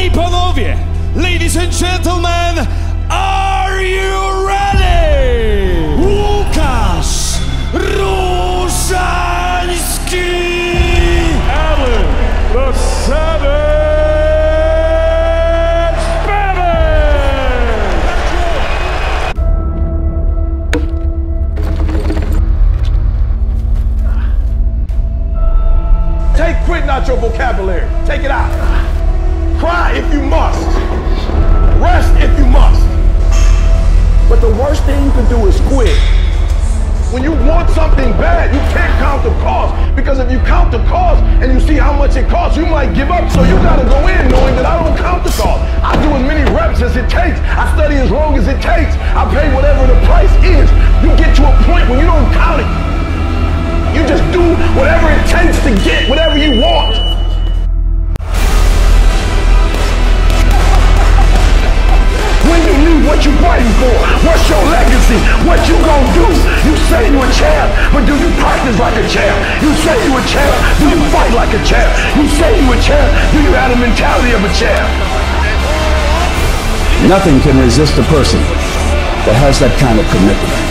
Panie i panowie, ladies and gentlemen, are you ready? Łukasz Różański! Alen, the Savage Babic! Take quitting out your vocabulary. Take it out. Can do is quit. When you want something bad, you can't count the cost. Because if you count the cost and you see how much it costs, you might give up. So you gotta go in knowing that I don't count the cost. I do as many reps as it takes. I study as long as it takes. I pay whatever the price is. You get to a point when you don't practice like a champ? You say you a champ, do you fight like a champ? You say you a champ, do you have the mentality of a champ? Nothing can resist a person that has that kind of commitment.